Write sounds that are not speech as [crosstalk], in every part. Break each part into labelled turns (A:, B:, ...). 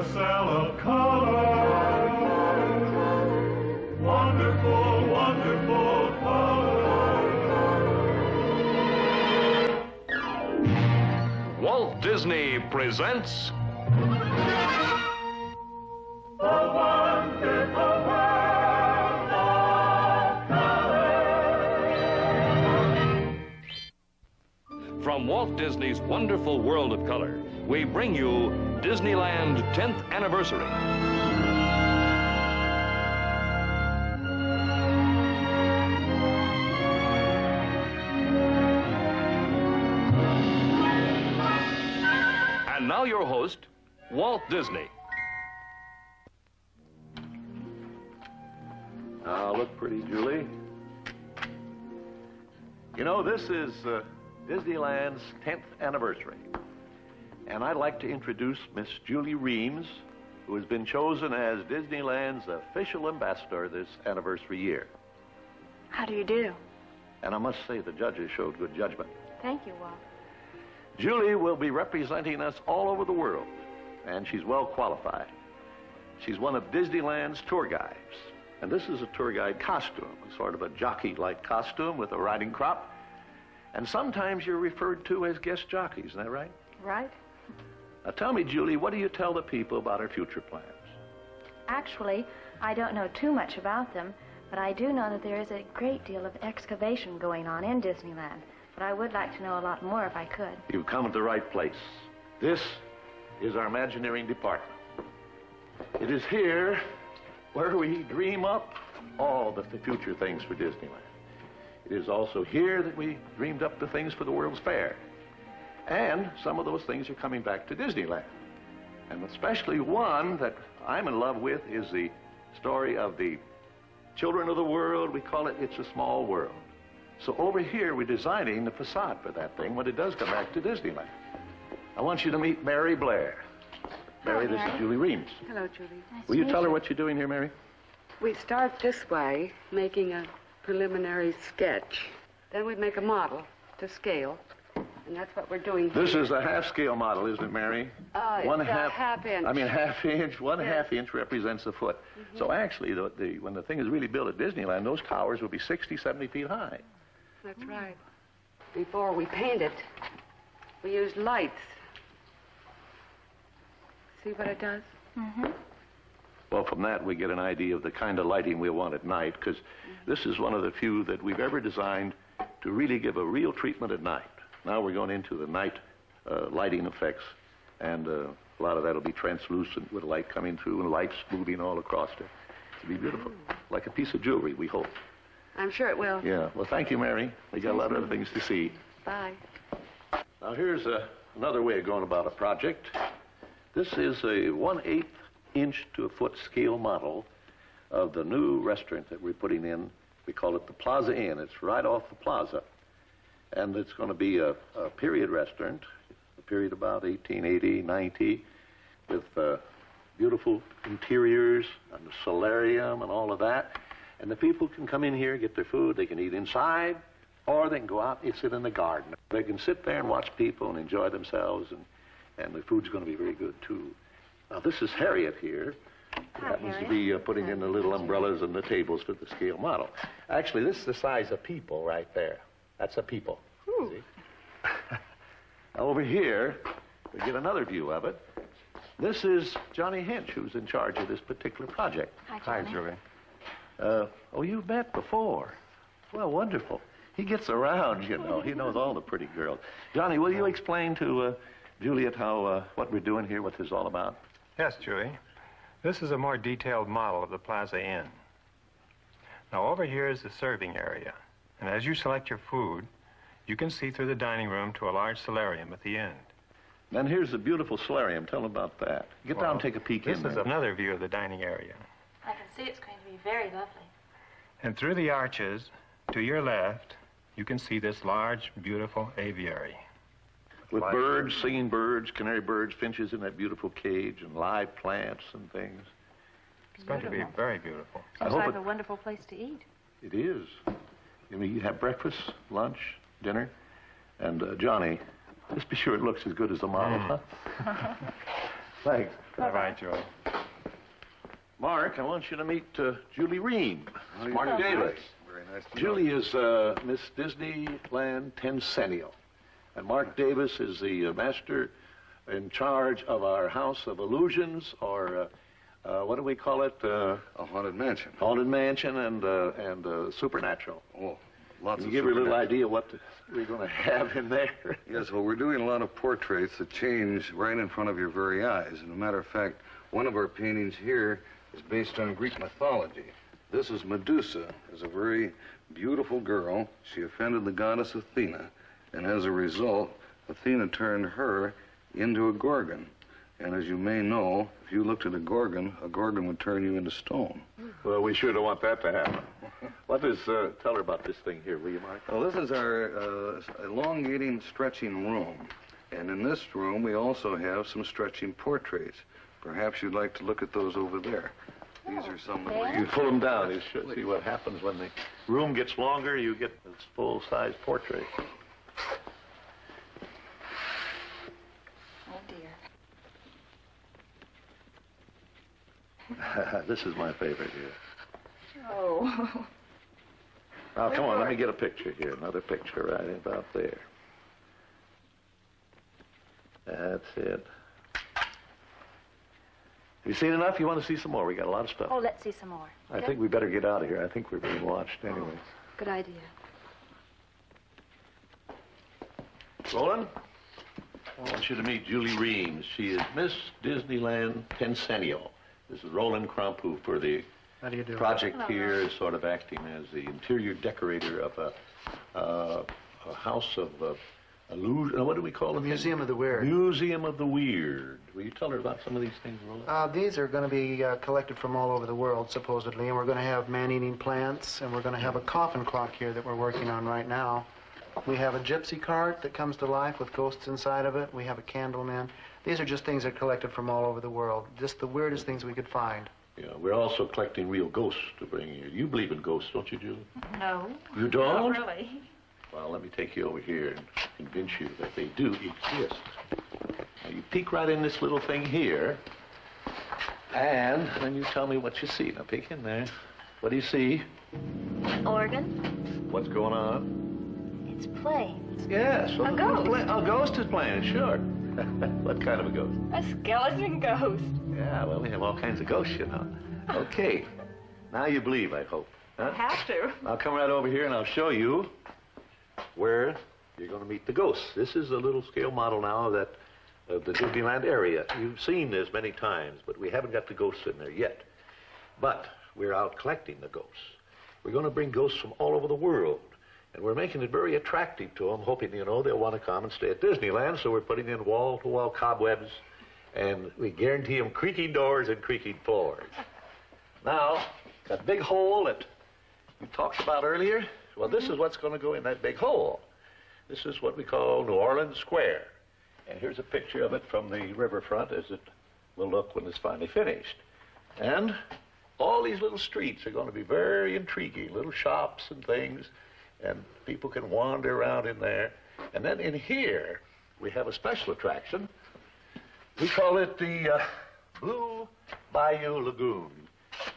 A: carousel of color. Wonderful, wonderful color.
B: Walt Disney presents From Walt Disney's wonderful world of color, we bring you Disneyland 10th Anniversary. And now your host, Walt Disney.
C: Now, look pretty, Julie. You know, this is uh, Disneyland's 10th anniversary. And I'd like to introduce Miss Julie Reihm, who has been chosen as Disneyland's official ambassador this anniversary year.
D: How do you do?
C: And I must say, the judges showed good judgment.
D: Thank you, Walt.
C: Julie will be representing us all over the world, and she's well qualified. She's one of Disneyland's tour guides. And this is a tour guide costume, sort of a jockey-like costume with a riding crop. And sometimes you're referred to as guest jockeys, isn't that right?
D: Right?
C: Now tell me, Julie, what do you tell the people about our future plans?
D: Actually, I don't know too much about them, but I do know that there is a great deal of excavation going on in Disneyland. But I would like to know a lot more if I could.
C: You've come at the right place. This is our Imagineering department. It is here where we dream up all the, the future things for Disneyland. It is also here that we dreamed up the things for the World's Fair. And some of those things are coming back to Disneyland. And especially one that I'm in love with is the story of the children of the world. We call it It's a Small World. So over here, we're designing the facade for that thing when it does come back to Disneyland. I want you to meet Mary Blair. Mary, this
D: Mary.
C: is Julie Reihm.
E: Hello, Julie.
D: Nice
C: Will you tell her what you're doing here, Mary?
E: We start this way, making a preliminary sketch. Then we make a model to scale, and that's what we're doing here.
C: This is a half-scale model, isn't it, Mary?
E: Uh, it's
C: One
E: a
C: half,
E: half inch.
C: I mean, half inch. One
E: Yes.
C: Half inch represents a foot. So actually, the, the, when the thing is really built at Disneyland, those towers will be 60, 70 feet high.
E: That's right. Before we paint it, we use lights. See what it does?
D: Mm-hmm.
C: Well, from that, we get an idea of the kind of lighting we want at night, because this is one of the few that we've ever designed to really give a real treatment at night. Now we're going into the night uh, lighting effects, and uh, a lot of that will be translucent with light coming through and lights moving all across it. It'll be beautiful, like a piece of jewelry, we hope.
E: I'm sure it will.
C: Yeah, well, thank you, Mary. We got a lot of other things to see.
E: Bye.
C: Now, here's uh, another way of going about a project. This is a 1 8 inch to a foot scale model of the new restaurant that we're putting in. We call it the Plaza Inn. It's right off the plaza. And it's going to be a, a period restaurant, a period about 1880, 90, with uh, beautiful interiors and the solarium and all of that. And the people can come in here, get their food. They can eat inside, or they can go out and sit in the garden. They can sit there and watch people and enjoy themselves, and, and the food's going to be very good, too. Now, this is Harriet here. who happens to be uh, putting in the little umbrellas and the tables for the scale model. Actually, this is the size of people right there. That's a people. See? [laughs] now, over here, we get another view of it. This is Johnny Hench, who's in charge of this particular project.
D: Hi, Johnny.
C: Hi, Uh, oh, you've met before. Well, wonderful. He gets around, you know. He knows all the pretty girls. Johnny, will you explain to uh, Juliet how uh, what we're doing here, what this is all about?
F: Yes, Julie. This is a more detailed model of the Plaza Inn. Now, over here is the serving area. And as you select your food, you can see through the dining room to a large solarium at the end.
C: Then here's the beautiful solarium. Tell them about that. Get down and take a peek
F: This
C: in
F: is
C: there.
F: another view of the dining area.
D: I can see it's going to be very lovely.
F: And through the arches, to your left, you can see this large, beautiful aviary.
C: With
F: Live
C: birds, singing birds, canary birds, finches in that beautiful cage, and live plants and things.
F: It's going to be very beautiful.
C: I
D: Seems
C: hope
D: like
C: it-
D: a wonderful place to eat.
C: It is. I mean, you have breakfast, lunch, dinner, and uh, Johnny, just be sure it looks as good as the model, huh? [laughs] Thanks.
F: Bye-bye, Joey.
C: Marc, I want you to meet uh, Julie Reihm. Marc Davis.
G: Very nice to
C: Julie is uh, Miss Disneyland Tencennial. And Marc Davis is the uh, master in charge of our House of Illusions, or uh, what do we call it? Uh,
G: A haunted mansion.
C: Haunted Mansion and, uh, and uh, Supernatural.
G: Oh, lots
C: Can
G: of
C: you give her a little idea what we're going to have in there? [laughs]
G: Yes, well, we're doing a lot of portraits that change right in front of your very eyes. And a matter of fact, one of our paintings here is based on Greek mythology. This is Medusa, is a very beautiful girl. She offended the goddess Athena, and as a result, Athena turned her into a gorgon. And as you may know, if you looked at a gorgon, a gorgon would turn you into stone.
C: well, we sure don't want that to happen. What is, uh, tell her about this thing here, will you, Marc?
G: Well, this is our uh, elongating stretching room. And in this room, we also have some stretching portraits. Perhaps you'd like to look at those over there. These are some that
C: You pull them down, you should see what happens when the room gets longer, you get this full-size portrait.
D: Oh, dear. [laughs]
C: this is my favorite here.
D: Oh.
C: Now, come on, let me get a picture here. Another picture right about there. That's it. You seen enough? You want to see some more? We got a lot of stuff.
D: Oh, let's see some more.
C: I think we better get out of here. I think we're being watched anyway.
D: Oh, good idea.
C: Roland, I want you to meet Julie Reihm. She is Miss Disneyland Tencennial. This is Roland Crump, who for the
H: How do you do?
C: project here is sort of acting as the interior decorator of a, uh, a house of uh, illusion. What do we call it?
H: Museum of the Weird.
C: Museum of the Weird. Will you tell her about some of these things, Roland?
H: Uh, these are going to be uh, collected from all over the world, supposedly, and we're going to have man-eating plants, and we're going to have a coffin clock here that we're working on right now. We have a gypsy cart that comes to life with ghosts inside of it. We have a candleman. These are just things that are collected from all over the world. Just the weirdest things we could find.
C: Yeah, we're also collecting real ghosts to bring here. You believe in ghosts, don't you, Julie?
D: No.
C: You don't?
D: Not really.
C: Well, let me take you over here and convince you that they do exist. Now, you peek right in this little thing here, and then you tell me what you see. Now, peek in there. What do you see?
D: Organ?
C: What's going on?
D: It's playing.
C: Yes.
D: A ghost.
C: a ghost is playing, sure. [laughs] what kind of a ghost?
D: A skeleton ghost.
C: Yeah, well, we have all kinds of ghosts, you know. Okay. Now you believe, I hope. Huh?
D: Have to.
C: I'll come right over here and I'll show you where you're going to meet the ghosts. This is a little scale model now of that of the Disneyland area. You've seen this many times, but we haven't got the ghosts in there yet. But we're out collecting the ghosts. We're going to bring ghosts from all over the world. And we're making it very attractive to them, hoping, you know, they'll want to come and stay at Disneyland. So we're putting in wall-to-wall cobwebs, and we guarantee them creaking doors and creaking floors. Now, that big hole that you talked about earlier, well, this is what's going to go in that big hole. This is what we call New Orleans Square. And here's a picture of it from the riverfront as it will look when it's finally finished. And all these little streets are going to be very intriguing, little shops and things, and people can wander around in there. And then in here, we have a special attraction. We call it the uh, Blue Bayou Lagoon.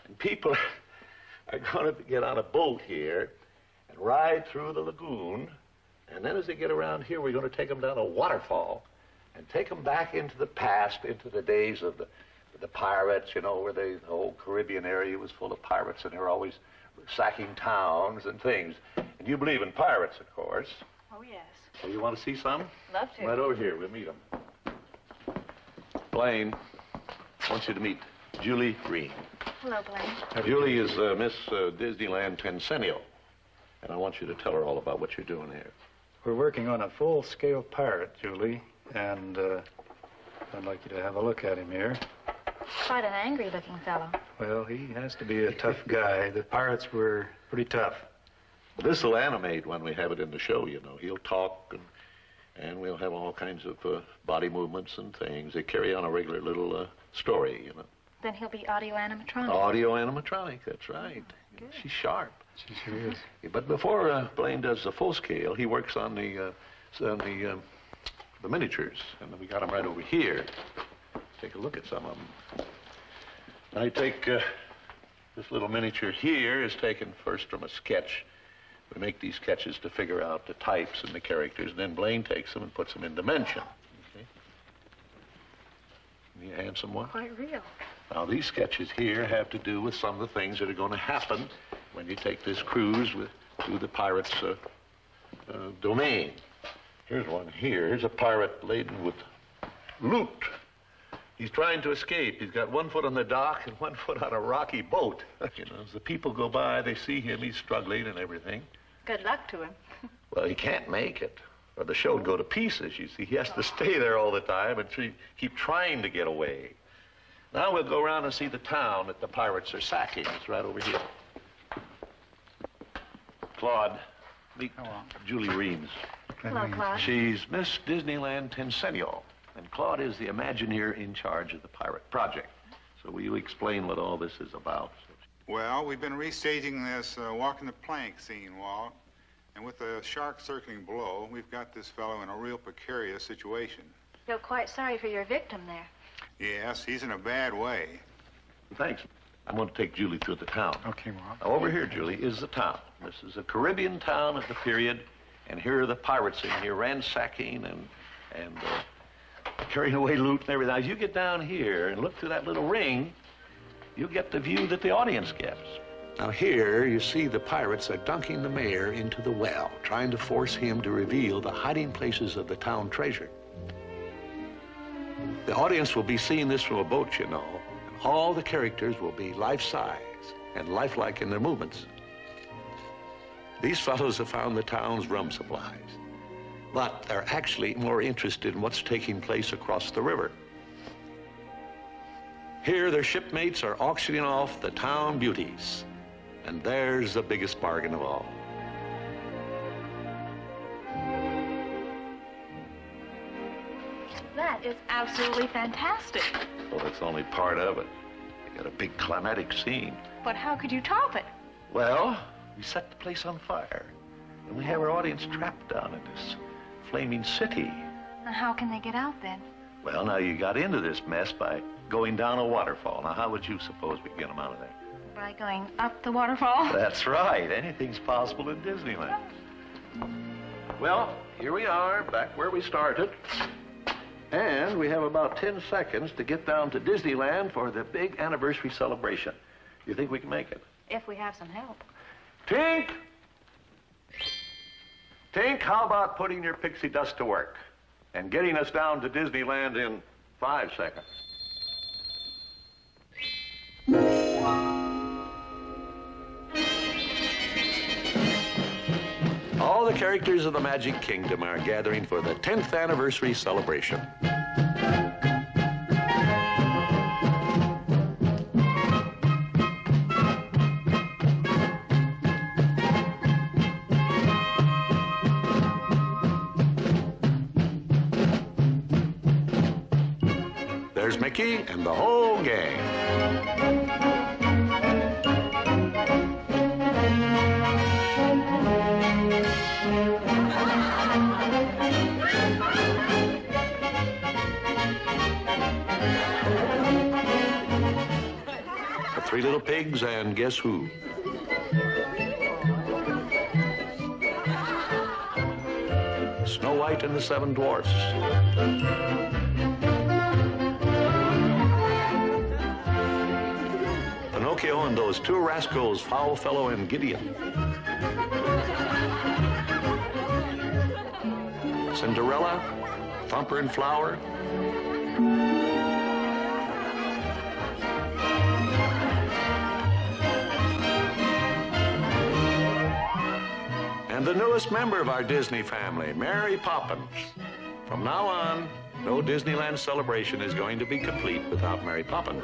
C: And people [laughs] are going to get on a boat here and ride through the lagoon. And then as they get around here, we're going to take them down a waterfall and take them back into the past, into the days of the, the pirates, you know, where they, the whole Caribbean area was full of pirates and they were always sacking towns and things. And you believe in pirates, of course.
D: Oh, yes.
C: So you want to see some?
D: Love to.
C: Right over here, we'll meet them. Blaine, I want you to meet Julie Green.
D: Hello, Blaine.
C: Julie is uh, Miss uh, Disneyland Tencennial, and I want you to tell her all about what you're doing here.
I: We're working on a full-scale pirate, Julie, and uh, I'd like you to have a look at him here.
D: Quite an angry-looking fellow.
I: Well, he has to be a tough guy. The pirates were pretty tough.
C: This will animate when we have it in the show, you know. He'll talk, and, and we'll have all kinds of uh, body movements and things. They carry on a regular little uh, story, you know.
D: Then he'll be audio animatronic.
C: Audio animatronic, that's right. She's sharp.
I: She sure is.
C: But before uh, Blaine does the full scale, he works on the uh, on the um, the miniatures, and we got them right over here. Take a look at some of them. I take uh, this little miniature here is taken first from a sketch. We make these sketches to figure out the types and the characters, and then Blaine takes them and puts them in dimension. Okay? You a handsome one?
D: Quite real.
C: Now, these sketches here have to do with some of the things that are going to happen when you take this cruise with, through the pirate's uh, uh, domain. Here's one here. Here's a pirate laden with loot. He's trying to escape. He's got one foot on the dock and one foot on a rocky boat. [laughs] you know, as the people go by, they see him. He's struggling and everything.
D: Good luck to him. [laughs]
C: Well, he can't make it, or the show would go to pieces. You see, he has to oh. stay there all the time and tre- keep trying to get away. Now we'll go around and see the town that the pirates are sacking. It's right over here. Claude, meet Julie Reihm.
D: Hello, Claude.
C: She's Miss Disneyland Tencennial, and Claude is the Imagineer in charge of the pirate project. So will you explain what all this is about?
J: Well, we've been restaging this uh, walking the plank scene, Walt. And with the shark circling below, we've got this fellow in a real precarious situation.
D: Feel quite sorry for your victim there.
J: Yes, he's in a bad way.
C: Thanks. I'm going to take Julie through the town.
I: Okay, Walt.
C: Now, over here, Julie, is the town. This is a Caribbean town of the period, and here are the pirates in here ransacking and and uh, carrying away loot and everything. As you get down here and look through that little ring, you get the view that the audience gets. Now here, you see the pirates are dunking the mayor into the well, trying to force him to reveal the hiding places of the town treasure. The audience will be seeing this from a boat, you know. and All the characters will be life-size and lifelike in their movements. These fellows have found the town's rum supplies, but they're actually more interested in what's taking place across the river. Here, their shipmates are auctioning off the town beauties, and there's the biggest bargain of all.
D: That is absolutely fantastic.
C: Well, that's only part of it. They got a big climatic scene.
D: But how could you top it?
C: Well, we set the place on fire, and we have our audience trapped down in this flaming city.
D: Now, how can they get out then?
C: Well, now you got into this mess by going down a waterfall. Now, how would you suppose we get them out of there?
D: By going up the waterfall? [laughs]
C: That's right. Anything's possible in Disneyland. Well, here we are, back where we started. And we have about 10 seconds to get down to Disneyland for the big anniversary celebration. You think we can make it?
D: If we have some help.
C: Tink! Tink, how about putting your pixie dust to work and getting us down to Disneyland in five seconds? All the characters of the Magic Kingdom are gathering for the 10th anniversary celebration. Mickey and the whole gang. The three little pigs and guess who? Snow White and the Seven Dwarfs. Pinocchio and those two rascals, Foulfellow and Gideon. Cinderella, Thumper and Flower. And the newest member of our Disney family, Mary Poppins. From now on, no Disneyland celebration is going to be complete without Mary Poppins.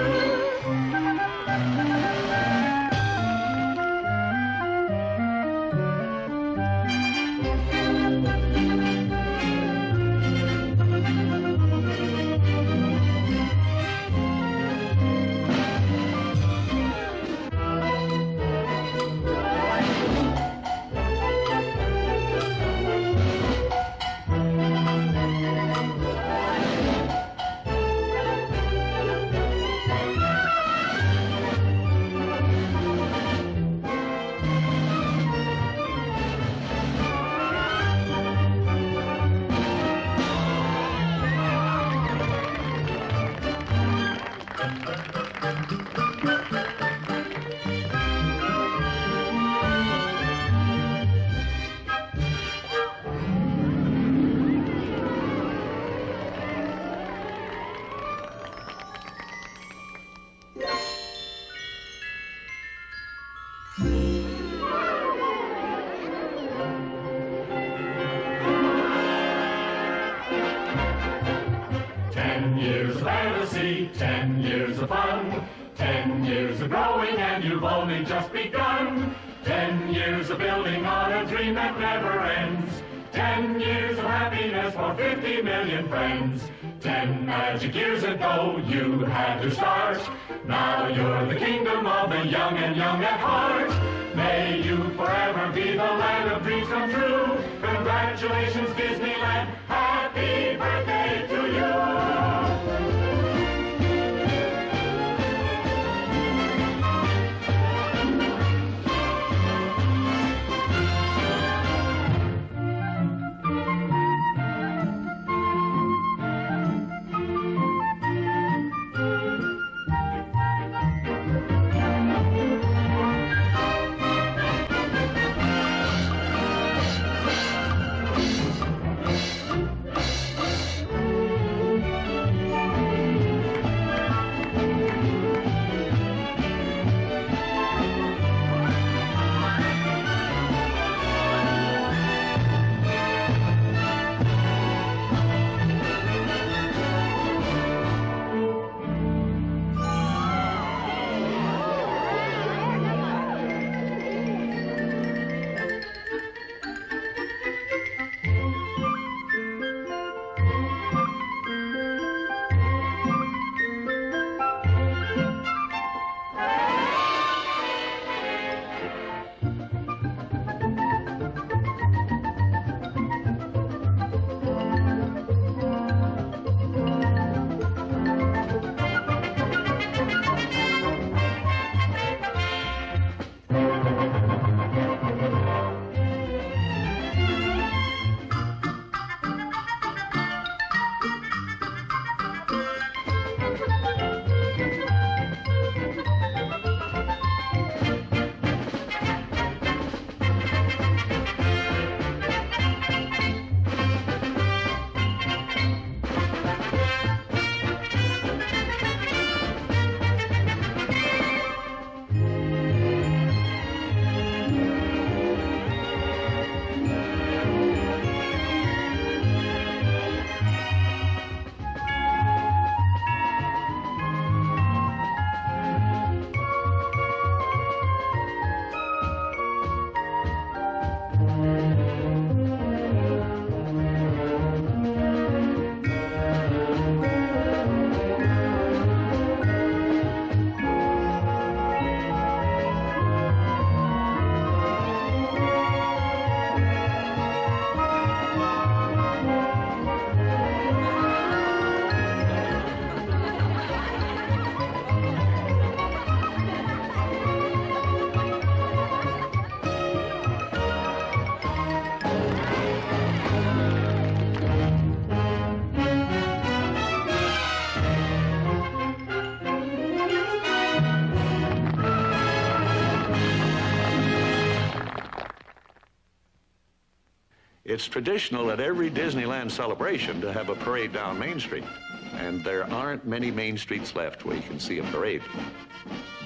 A: Thank you. You've only just begun. Ten years of building on a dream that never ends. Ten years of happiness for 50 million friends. Ten magic years ago you had to start. Now you're the kingdom of the young and young at heart. May you forever be the land of dreams come true. Congratulations, Disneyland.
C: It's traditional at every Disneyland celebration to have a parade down Main Street. And there aren't many main streets left where you can see a parade.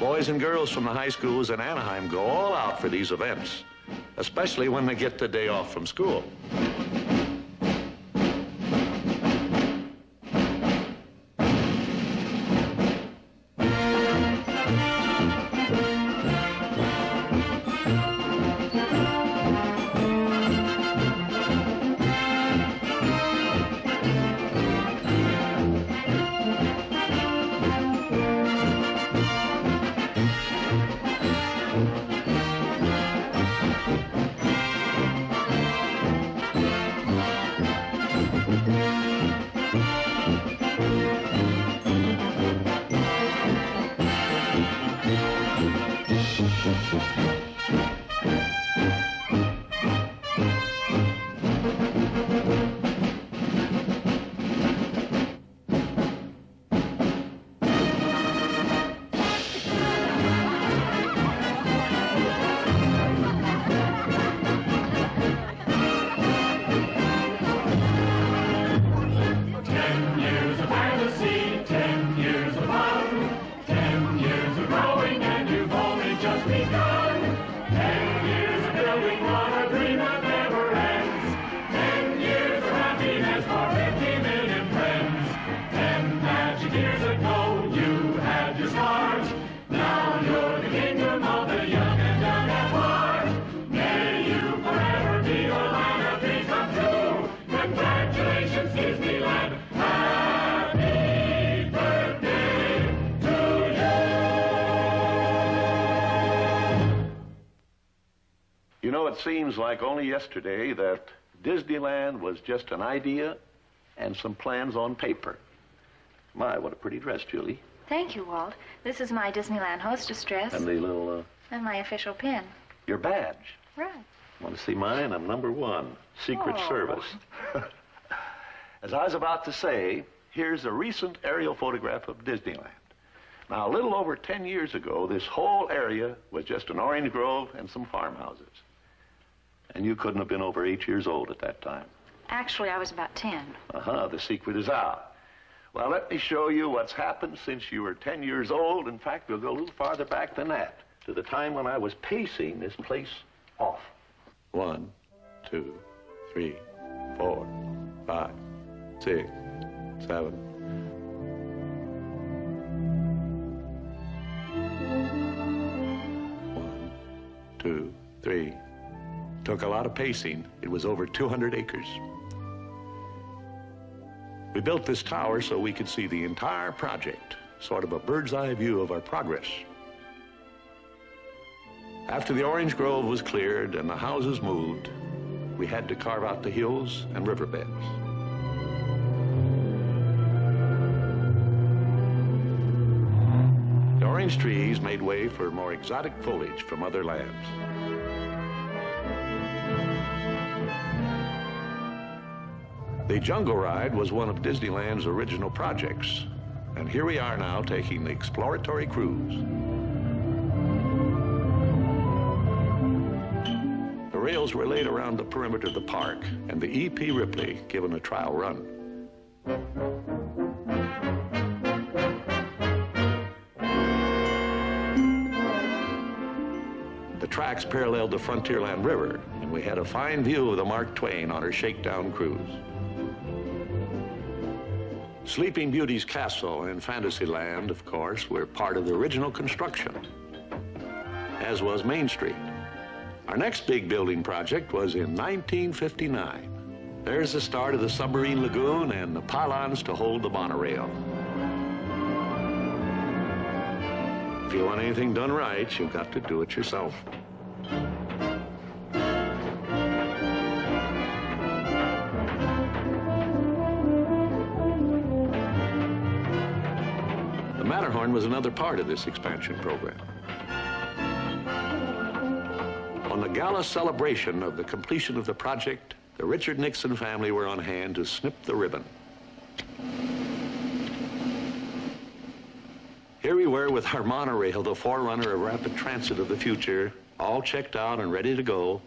C: Boys and girls from the high schools in Anaheim go all out for these events, especially when they get the day off from school.
K: Like only yesterday that Disneyland was just an idea and some plans on paper. My, what a pretty dress, Julie.
D: Thank you, Walt. This is my Disneyland hostess dress.
K: And the little, uh,
D: And my official pin.
K: your badge.
D: Right.
K: Want to see mine? I'm number one, Secret
D: Oh.
K: Service. [laughs] As I was about to say, here's a recent aerial photograph of Disneyland. Now, a little over 10 years ago, this whole area was just an orange grove and some farmhouses. And you couldn't have been over eight years old at that time.
D: Actually, I was about 10.
K: Uh-huh, the secret is out. Well, let me show you what's happened since you were 10 years old. In fact, we'll go a little farther back than that, to the time when I was pacing this place off.
C: One, two, three, four, five, six, seven. One, two, three. Took a lot of pacing. It was over 200 acres. We built this tower so we could see the entire project, sort of a bird's eye view of our progress. After the orange grove was cleared and the houses moved, we had to carve out the hills and riverbeds. The orange trees made way for more exotic foliage from other lands. The Jungle Ride was one of Disneyland's original projects, and here we are now taking the exploratory cruise. The rails were laid around the perimeter of the park, and the E.P. Ripley given a trial run. The tracks paralleled the Frontierland River, and we had a fine view of the Mark Twain on her shakedown cruise. Sleeping Beauty's castle and Fantasyland, of course, were part of the original construction, as was Main Street. Our next big building project was in 1959. There's the start of the submarine lagoon and the pylons to hold the monorail. If you want anything done right, you've got to do it yourself. Was another part of this expansion program. On the gala celebration of the completion of the project, the Richard Nixon family were on hand to snip the ribbon. Here we were with our monorail, the forerunner of rapid transit of the future, all checked out and ready to go,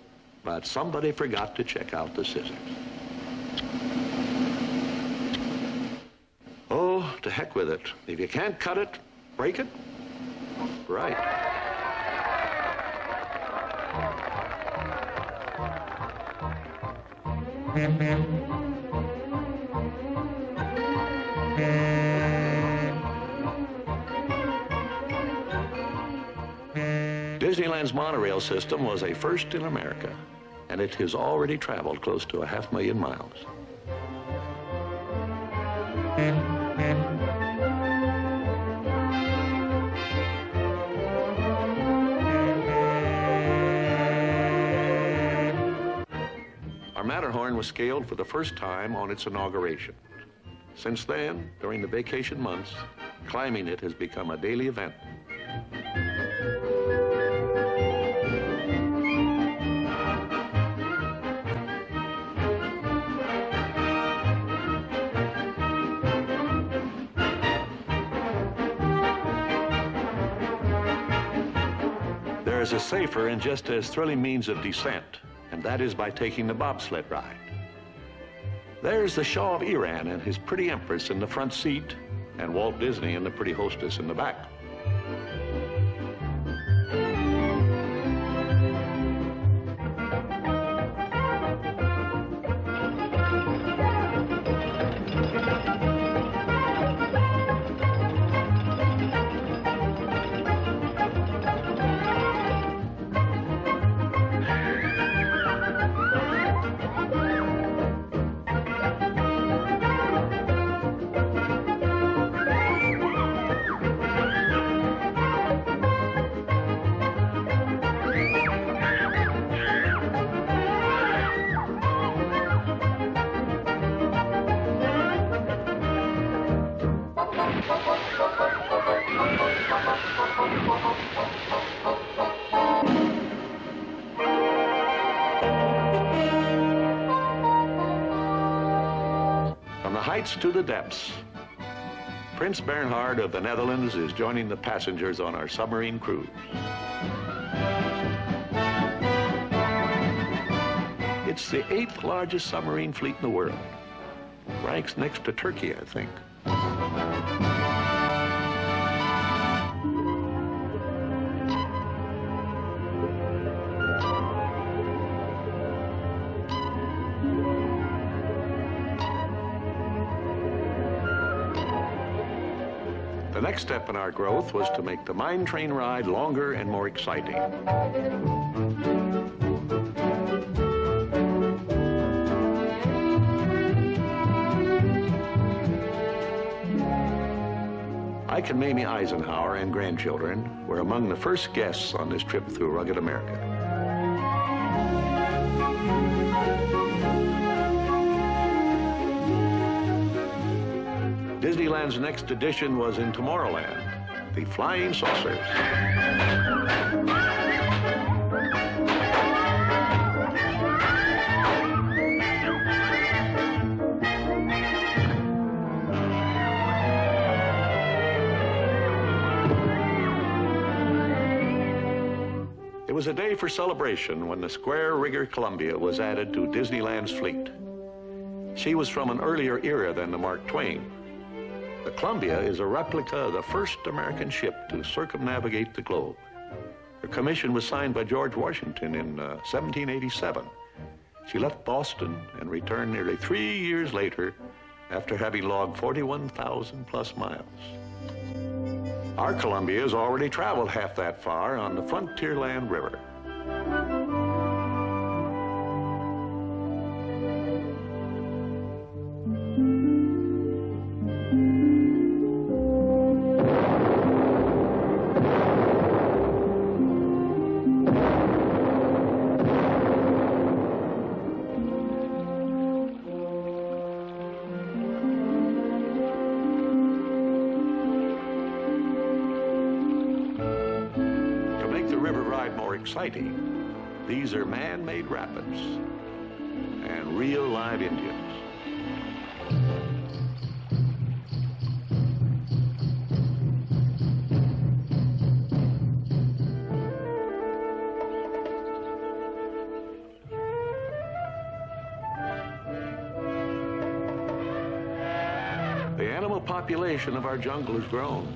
C: but somebody forgot to check out the scissors. Oh, to heck with it. If you can't cut it, break it. Right. Disneyland's monorail system was a first in America, and it has already traveled close to a half million miles. Was scaled for the first time on its inauguration. Since then, during the vacation months, climbing it has become a daily event. There is a safer and just as thrilling means of descent, and that is by taking the bobsled ride. There's the Shah of Iran and his pretty empress in the front seat, and Walt Disney and the pretty hostess in the back. To the depths. Prince Bernhard of the Netherlands is joining the passengers on our submarine cruise. It's the eighth largest submarine fleet in the world. Ranks next to Turkey, I think. The next step in our growth was to make the mine train ride longer and more exciting. Ike and Mamie Eisenhower and grandchildren were among the first guests on this trip through rugged America. Disneyland's next edition was in Tomorrowland, the Flying Saucers. It was a day for celebration when the square rigger Columbia was added to Disneyland's fleet. She was from an earlier era than the Mark Twain. The Columbia is a replica of the first American ship to circumnavigate the globe. Her commission was signed by George Washington in uh, 1787. She left Boston and returned nearly three years later after having logged 41,000 plus miles. Our Columbia has already traveled half that far on the Frontierland River. Of our jungle has grown.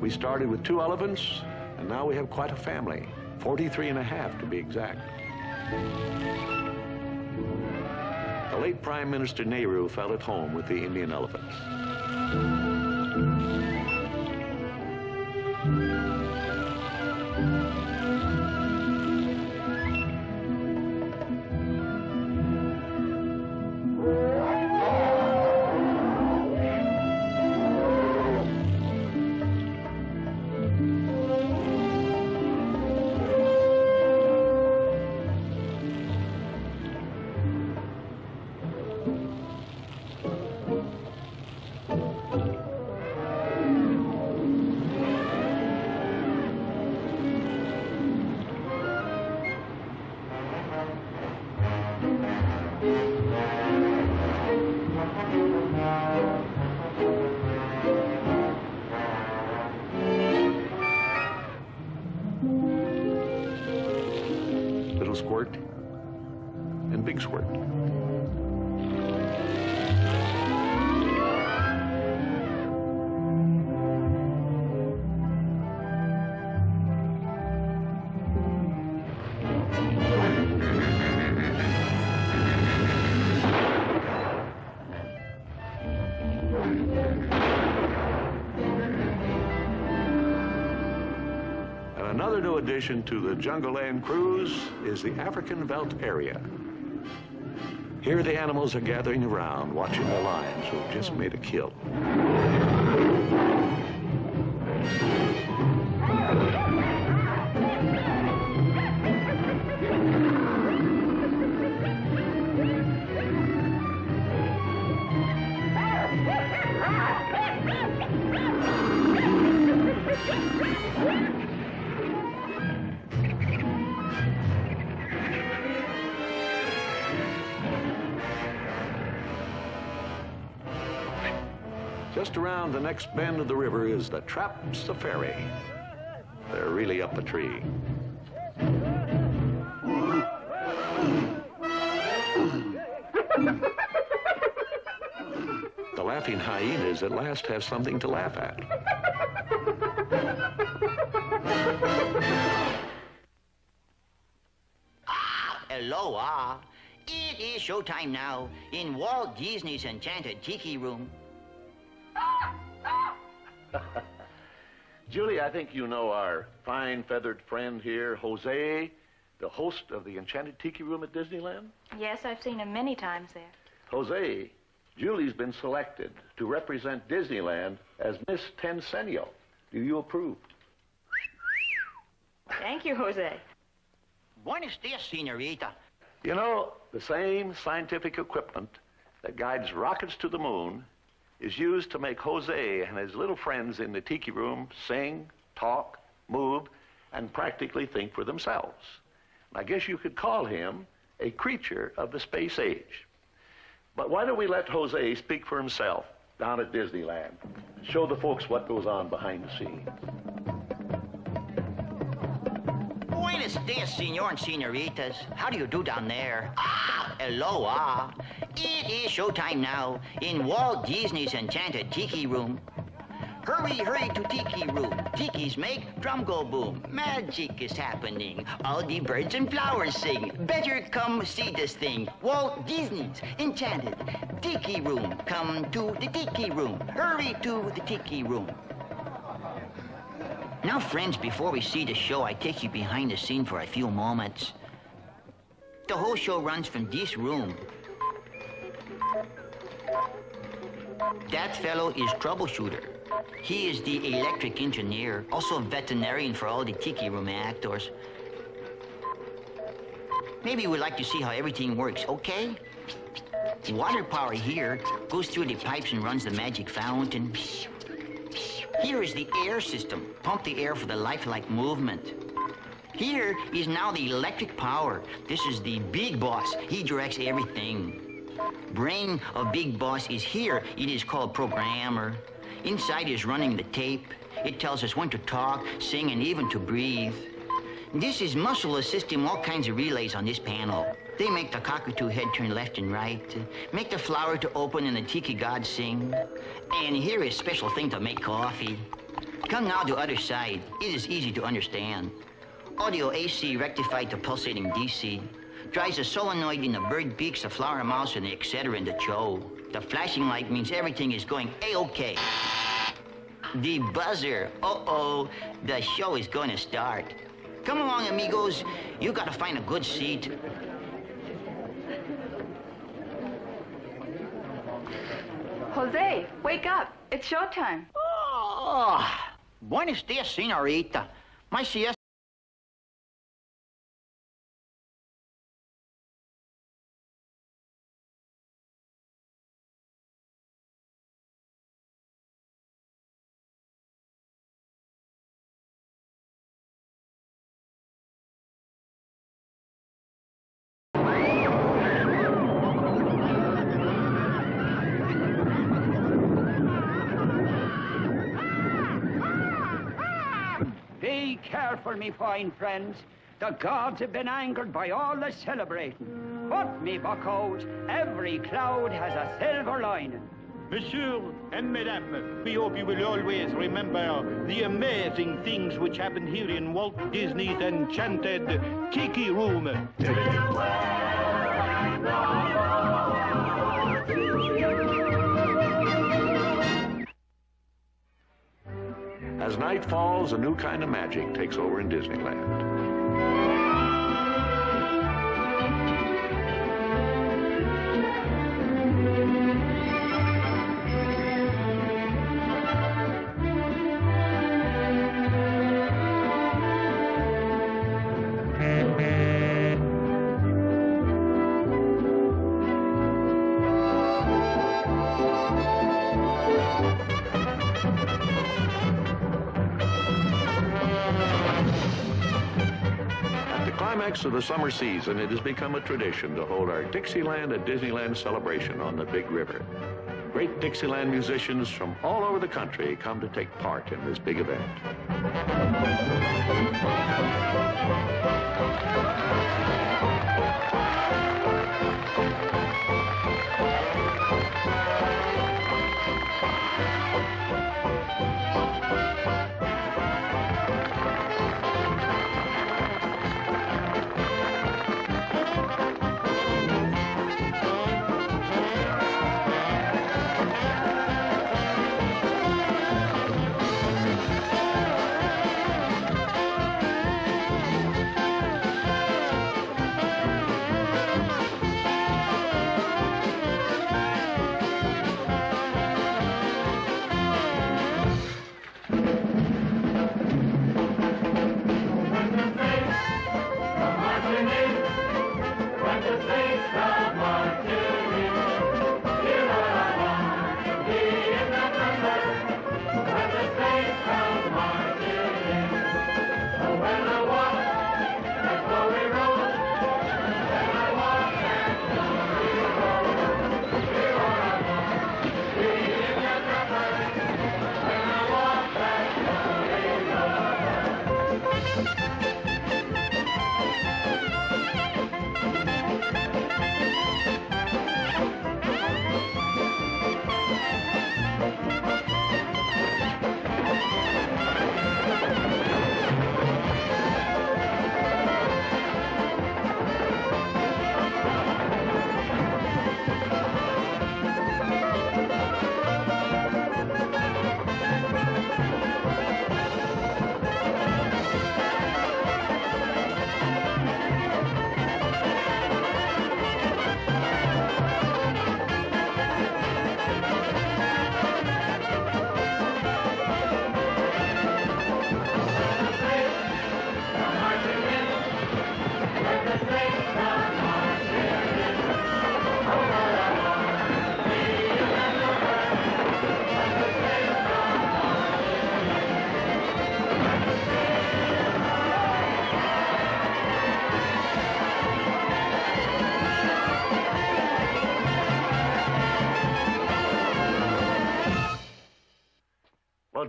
C: We started with two elephants, and now we have quite a family, 43 and a half to be exact. The late Prime Minister Nehru felt at home with the Indian elephants. Another new addition to the Jungle Land cruise is the African Veldt area. Here the animals are gathering around, watching the lions who have just made a kill.
L: Around the next bend of the river is the Trap Safari. They're really up a tree. The laughing hyenas at last have something to laugh at.
M: Ah, Aloha. It is showtime now in Walt Disney's Enchanted Tiki Room. [laughs]
C: Julie, I think you know our fine feathered friend here, Jose, the host of the Enchanted Tiki Room at Disneyland.
D: Yes, I've seen him many times there.
C: Jose, Julie's been selected to represent Disneyland as Miss Tencennial. Do you approve?
D: Thank you, Jose.
M: Buenos dias, senorita.
C: You know, the same scientific equipment that guides rockets to the moon is used to make Jose and his little friends in the tiki room sing, talk, move, and practically think for themselves. I guess you could call him a creature of the space age. But why don't we let Jose speak for himself down at Disneyland? Show the folks what goes on behind the scenes.
M: Buenos dias, senor and senoritas. How do you do down there? Ah, aloha. It is showtime now in Walt Disney's Enchanted Tiki Room. Hurry, hurry to Tiki Room. Tikis make drum go boom. Magic is happening. All the birds and flowers sing. Better come see this thing. Walt Disney's Enchanted Tiki Room. Come to the Tiki Room. Hurry to the Tiki Room. Now, friends, before we see the show, I take you behind the scene for a few moments. The whole show runs from this room. That fellow is troubleshooter. He is the electric engineer, also veterinarian for all the tiki room actors. Maybe we'd like to see how everything works, okay? Water power here goes through the pipes and runs the magic fountain. Here is the air system. Pump the air for the lifelike movement. Here is now the electric power. This is the big boss. He directs everything. Brain of big boss is here. It is called programmer. Inside is running the tape. It tells us when to talk, sing, and even to breathe. This is muscle assisting all kinds of relays on this panel. They make the cockatoo head turn left and right, make the flower to open and the tiki god sing. And here is special thing to make coffee. Come now to other side. It is easy to understand. Audio AC rectified to pulsating DC. Drives a solenoid in the bird beaks, the flower mouse, and the etc. in the cho. The flashing light means everything is going A-OK. The buzzer. Uh-oh. The show is going to start. Come along, amigos. You gotta find a good seat.
N: Jose, wake up. It's showtime.
M: Oh, buenos dias, senorita. My siesta.
O: Be careful, me fine friends. The gods have been angered by all the celebrating. But, me buckos, every cloud has a silver lining.
P: Monsieur and Madame, we hope you will always remember the amazing things which happened here in Walt Disney's Enchanted Tiki Room.
L: As night falls, a new kind of magic takes over in Disneyland. Climax of the summer season, it has become a tradition to hold our Dixieland at Disneyland celebration on the Big River. Great Dixieland musicians from all over the country come to take part in this big event.
C: Well,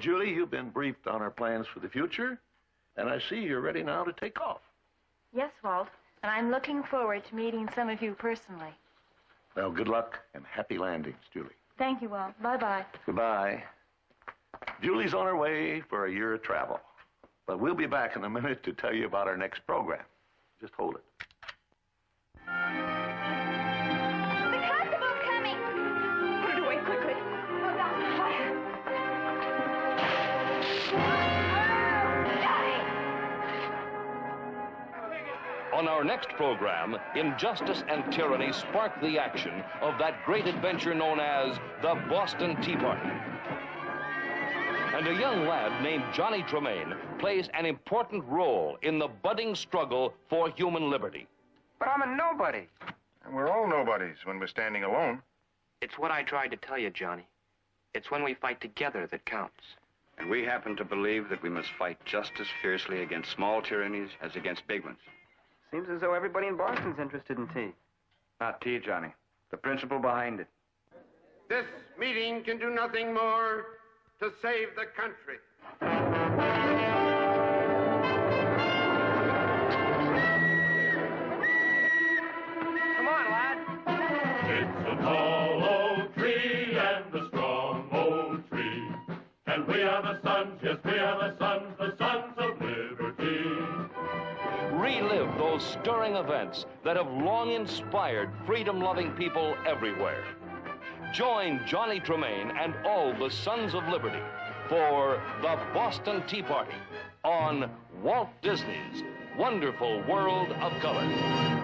C: Julie, you've been briefed on our plans for the future, and I see you're ready now to take off.
D: Yes, Walt. And I'm looking forward to meeting some of you personally.
C: Well, good luck and happy landings, Julie.
D: Thank you, Walt. Bye-bye.
C: Goodbye. Julie's on her way for a year of travel. But we'll be back in a minute to tell you about our next program. Just hold it.
B: On our next program, injustice and tyranny spark the action of that great adventure known as the Boston Tea Party. And a young lad named Johnny Tremain plays an important role in the budding struggle for human liberty.
Q: But I'm a nobody.
F: And we're all nobodies when we're standing alone.
Q: It's what I tried to tell you, Johnny. It's when we fight together that counts.
R: And we happen to believe that we must fight just as fiercely against small tyrannies as against big ones.
Q: Seems as though everybody in Boston's interested in tea.
R: Not tea, Johnny. The principle behind it.
S: This meeting can do nothing more to save the country.
Q: Come on, lad.
A: It's a tall oak tree and a strong oak tree. And we are the sons, yes, we are the sons, the sons of liberty.
B: Relive those stirring events that have long inspired freedom loving people everywhere. Join Johnny Tremain and all the Sons of Liberty for the Boston Tea Party on Walt Disney's Wonderful World of Color.